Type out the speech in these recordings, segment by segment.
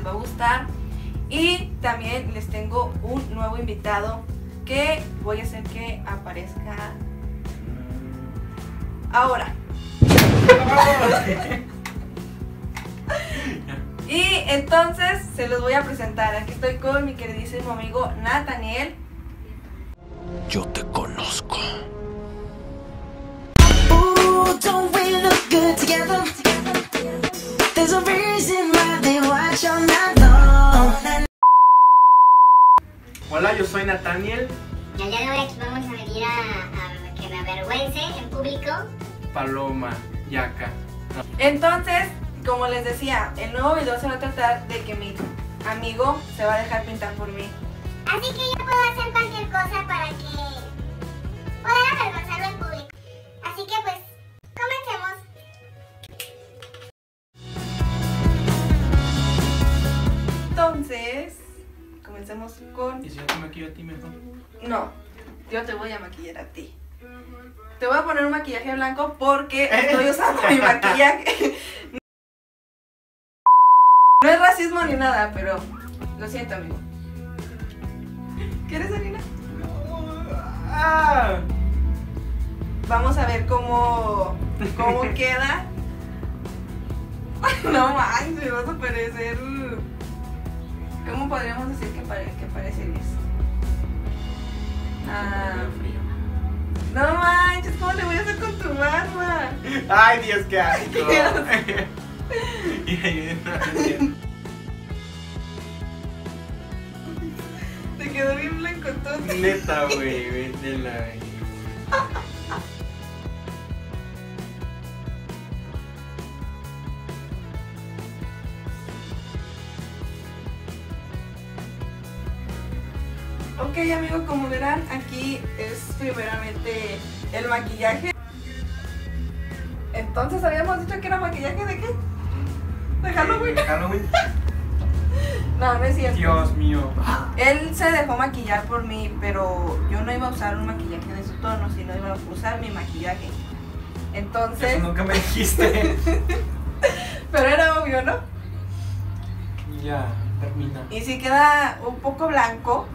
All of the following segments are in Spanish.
les va a gustar. Y también les tengo un nuevo invitado que voy a hacer que aparezca ahora. Y entonces se los voy a presentar. Aquí estoy con mi queridísimo amigo Nathaniel. Yo te conozco. Ooh, don't we look good together? There's a reason Hola, yo soy Nathaniel Y al día de hoy aquí vamos a venir a, a que me avergüence en público. Paloma Yaca. Entonces, como les decía, el nuevo video se va a tratar de que mi amigo se va a dejar pintar por mí. Así que yo puedo hacer cualquier cosa para que poder avergonzarlo comencemos con... ¿Y si yo te maquillo a ti mejor? No, yo te voy a maquillar a ti. Te voy a poner un maquillaje blanco porque estoy usando mi maquillaje. No es racismo ni nada, pero lo siento, amigo. ¿Quieres, Alina? Vamos a ver cómo, cómo queda. No manches, vas a parecer. ¿Cómo podríamos decir que, pare, que parecerías? Ah, Frío. no manches, ¿cómo le voy a hacer con tu barba? ¡Ay, Dios, qué asco! Qué asco. Y ahí- Te quedó bien blanco todo. Neta, güey, vete la. Ok, amigo, como verán, aquí es primeramente el maquillaje. Entonces, habíamos dicho que era maquillaje de qué? De Halloween. De Halloween. No, no es cierto. Dios mío. Él se dejó maquillar por mí, pero yo no iba a usar un maquillaje de su tono, sino iba a usar mi maquillaje. Entonces, Eso nunca me dijiste. pero era obvio, ¿no? ya, termina. Y si queda un poco blanco,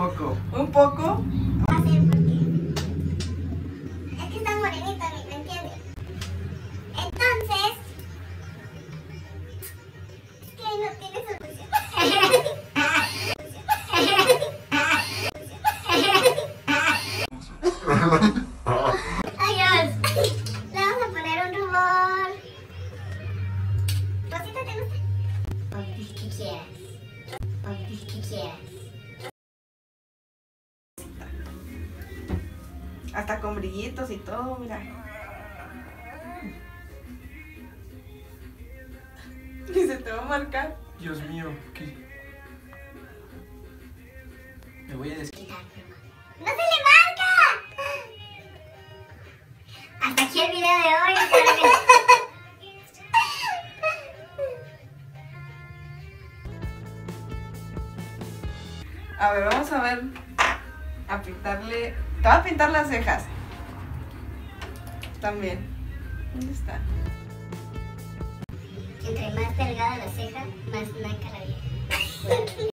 poco. un poco, hasta con brillitos y todo, mira. Y se te va a marcar. Dios mío, ¿qué? Me voy a decir. ¡No se le marca! Hasta aquí el video de hoy. A ver, vamos a ver. A pintarle. Te voy a pintar las cejas. También. ¿Dónde está? Entre más delgada la ceja, más naca la vieja.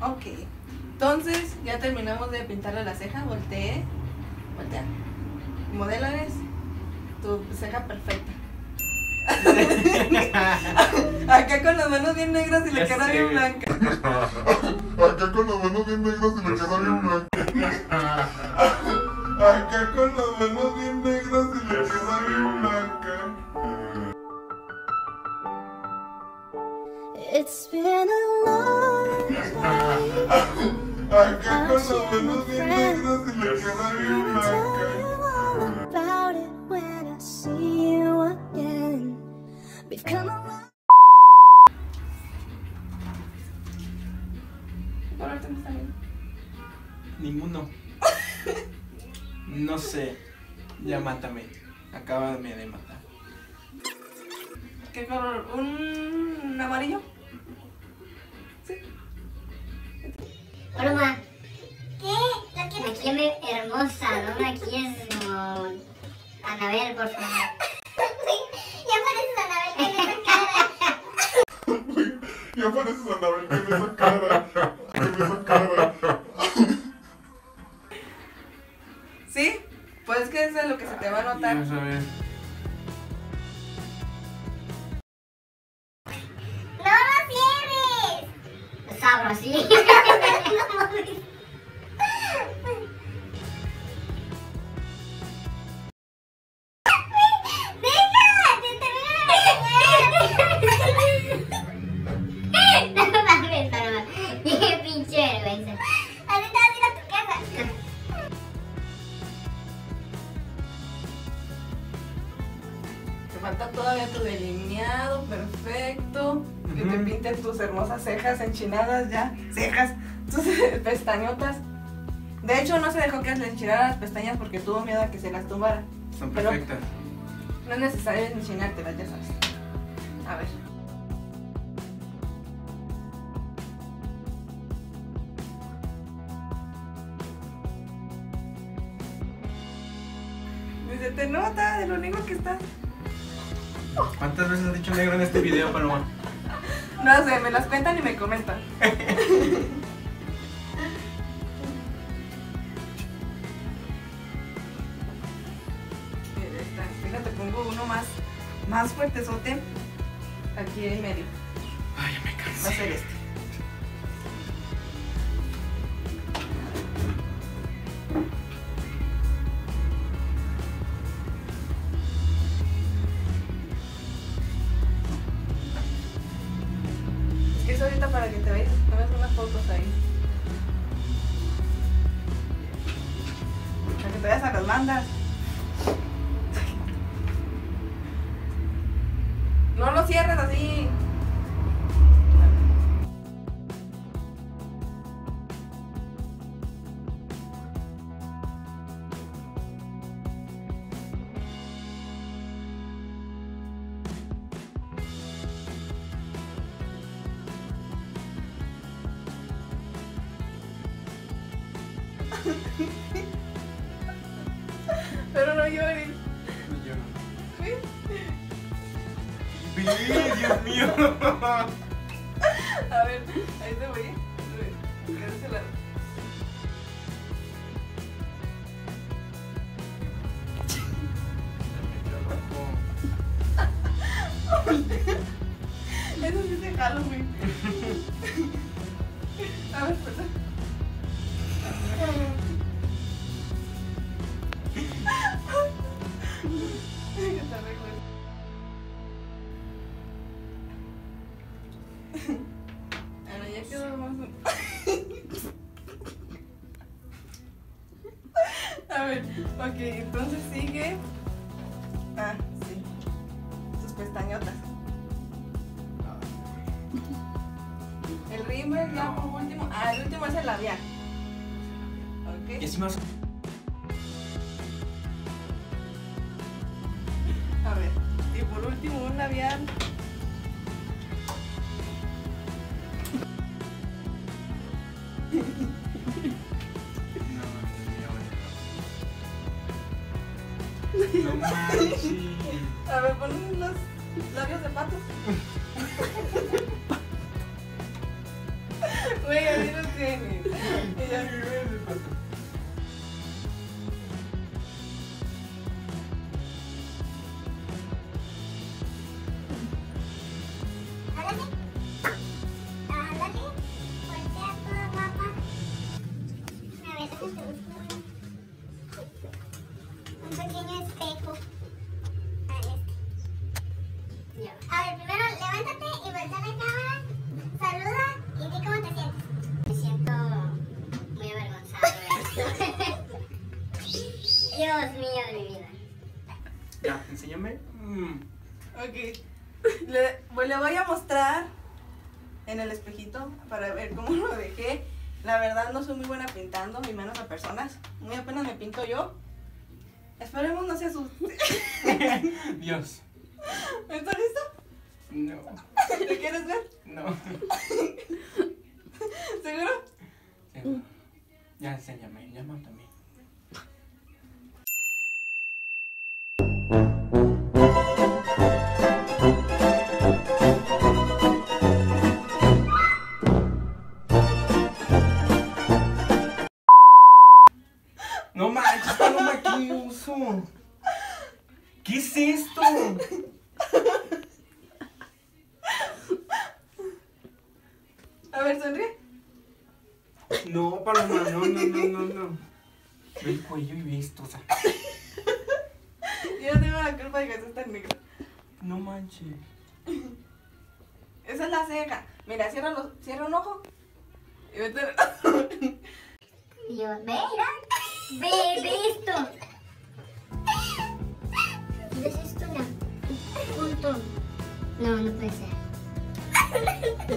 Ok. Entonces, ya terminamos de pintarle la ceja. Volteé. Voltea. Modélales tu ceja perfecta. Acá con las manos bien negras y la Ya cara sé. bien blanca. Acá con las manos bien negras y la cara bien blanca. Acá con las Ninguno. No sé. Ya mátame. Acábame de matar. ¿Qué color? ¿Un amarillo? Sí. Hermosa, ¿no? Maquilles como... Anabel, por favor. ya pareces Anabel con esa cara. Ya pareces Anabel con esa cara. Hermosas cejas enchinadas ya. Cejas. Tus pestañotas. De hecho, no se dejó que le enchinaran las pestañas porque tuvo miedo a que se las tumbara. Pero- perfectas. No es necesario enchinártelas, ya sabes. A ver. Ni se te nota de lo único que estás. ¿Cuántas veces has dicho negro en este video, Paloma? No sé, me las cuentan y me comentan. Fíjate, pongo uno más, más fuertezote aquí en medio. Ay, ya me Va a cansé. ser este. Para que te veas, tomes unas fotos ahí. Para que te vayas a las bandas. Pero no llores. No. ¡Ve, Dios mío! A ver, ahí te voy. A ver, de ese lado. Eso sí es Halloween. A ver, pues. Ok, entonces sigue. Ah, sí. Tus pestañotas. El rímel ya por último. Ah, el último es el labial. Ok. así más. A ver. Y por último un labial. A ver, pon los labios de pato. Dios mío de mi vida. Ya, enséñame. Mm. Ok. Le, pues le voy a mostrar en el espejito para ver cómo lo dejé. La verdad no soy muy buena pintando, ni menos a personas. Muy apenas me pinto yo. Esperemos no se asuste. Dios. ¿Estás listo? No. ¿Te quieres ver? No. ¿Seguro? Sí. Ya, enséñame. Ya mátame. No manches. Esa es la ceja. Mira, cierra, los, cierra un ojo. Y vete. Y yo, ve, mira. Ve, ve esto. ¿Ves esto? Ya. Punto. No, no puede ser.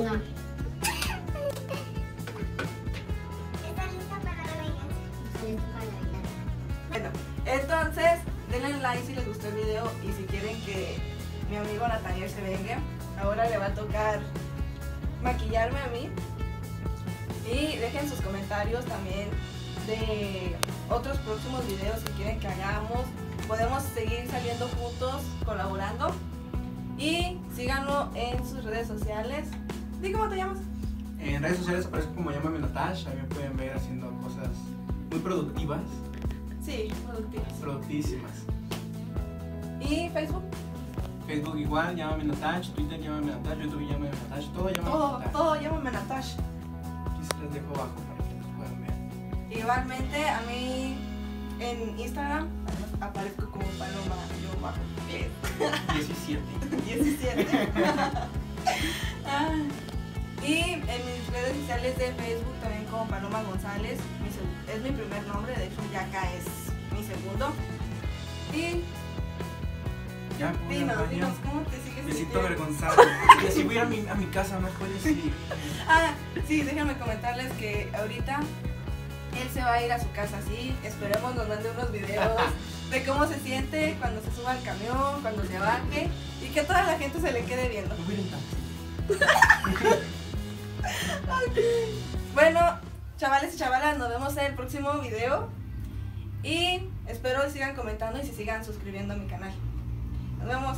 No. ¿Estás lista para la venganza? Estoy listo para la venganza. Bueno, entonces denle like si les gustó el video y si quieren que mi amigo Nathaniel se venga. Ahora le va a tocar maquillarme a mí. Y dejen sus comentarios también de otros próximos videos que quieren que hagamos. Podemos seguir saliendo juntos, colaborando. Y síganlo en sus redes sociales. ¿Y cómo te llamas? En redes sociales aparezco como Llámame Natasha. Me pueden ver haciendo cosas muy productivas, Sí, productivas. productísimas. ¿Y Facebook? Facebook igual, Llámame Natasha. Twitter, Llámame Natasha. YouTube, Llámame Natasha. Todo Llámame Todo, Natasha. todo, llámame Natasha. Aquí se les dejo abajo para que los puedan ver. Igualmente a mí en Instagram aparezco como Paloma yo bajo 17. 17. Ah, y en mis redes sociales de Facebook también como Paloma González. es mi primer nombre, de hecho ya acá es mi segundo. Y Ya, al dinos, baño. dinos, ¿cómo te sigues Me siento sintiendo? avergonzado. Y así voy a mi, a mi casa, no puedes ir. Ah, sí, déjenme comentarles que ahorita él se va a ir a su casa, sí. Esperemos nos mande unos videos de cómo se siente cuando se suba al camión, cuando se baje y que toda la gente se le quede viendo. Voy a ir en taxi. Bueno, chavales y chavalas, nos vemos en el próximo video y espero sigan comentando y se sigan suscribiendo a mi canal. Nos vemos.